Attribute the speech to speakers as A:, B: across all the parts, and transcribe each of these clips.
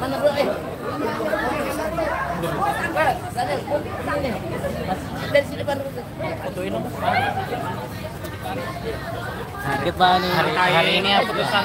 A: Mana bro? Eh. Dari sini depan. Fotoin dong.
B: Sakit pak nih. Hari, hari ini apa putusan?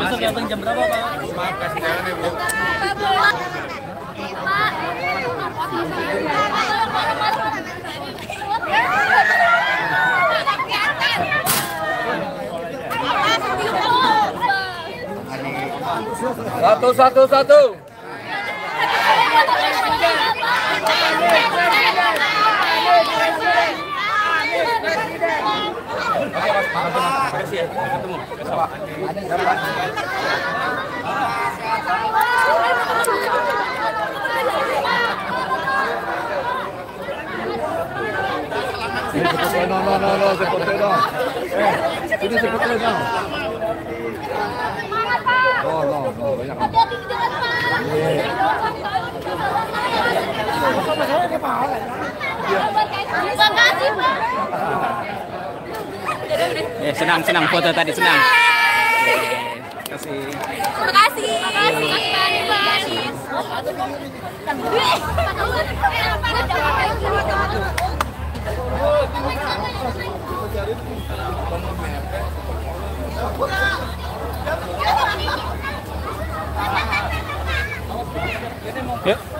B: Masuk datang jam berapa pak?
C: Maaf kasih jalan ya, Bu. Satu, satu, satu. No, no, no, no, se cortó, no. Eh, sini se cortó, no. No, no, no, banyak.
D: Makasih, Pak.
B: Eh, senang, senang foto tadi senang. Oke, Kasih.
D: Makasih. Makasih.
B: Yuk.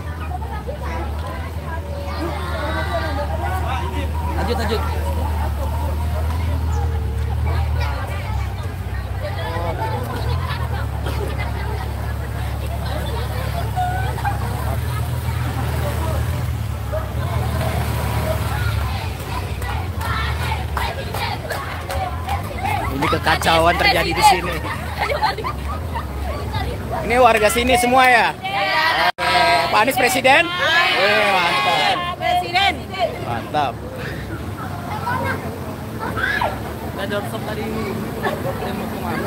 B: Lanjut, lanjut. Ini kekacauan terjadi di sini. Ini warga sini semua ya? Eh, Pak Anies presiden? Eh, mantap.
D: Presiden.
B: Mantap.
A: Ada doorstop tadi. Dia mau ke mana?